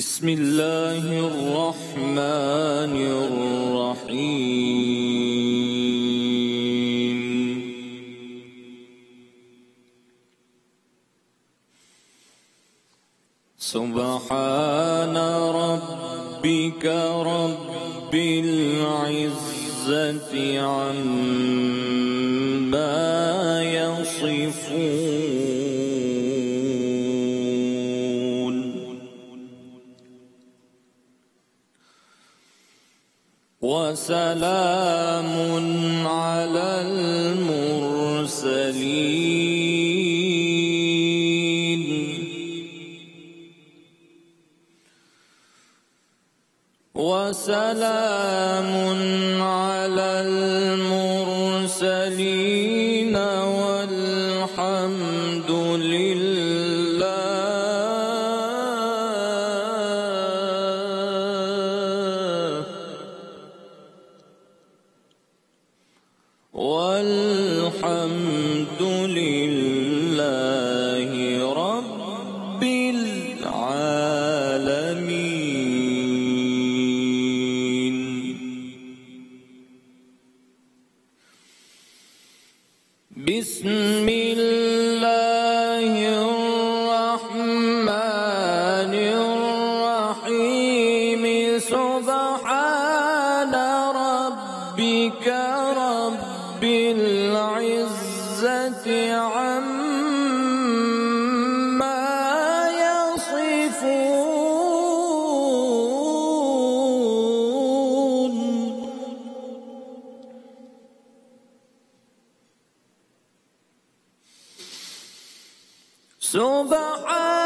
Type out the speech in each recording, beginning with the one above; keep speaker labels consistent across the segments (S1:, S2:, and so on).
S1: بسم الله الرحمن الرحيم. سبحان ربك رب العزة عما وسلام على المرسلين. وسلام على المرسلين. والحمد لله رب العالمين. بسم الله الرحمن الرحيم سبحان ربك رب سبحان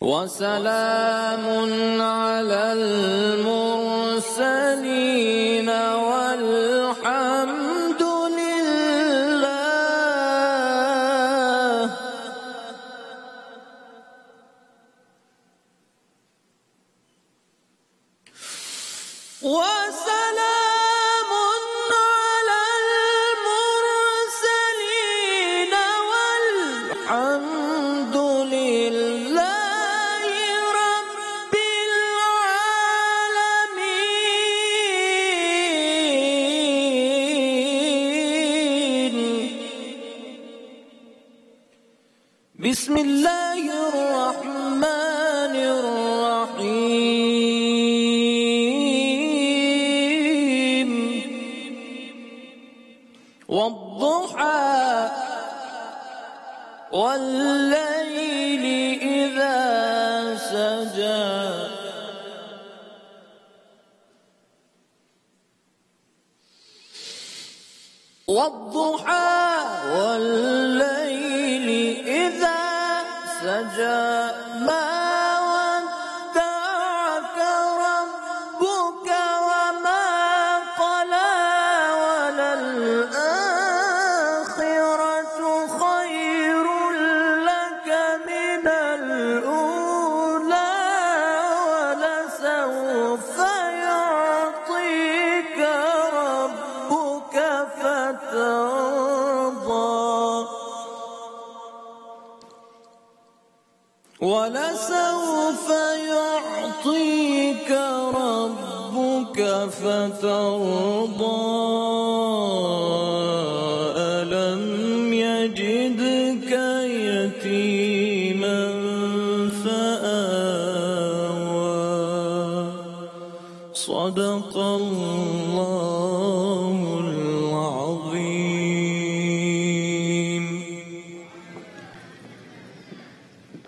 S1: وسلام على المرسلين والحمد لله. وسلام بسم الله الرحمن الرحيم. والضحى والليل إذا سجى. والضحى والليل سجى ما ولسوف يعطيك ربك فترضى. ألم يجدك يتيما فآوى. صدق الله.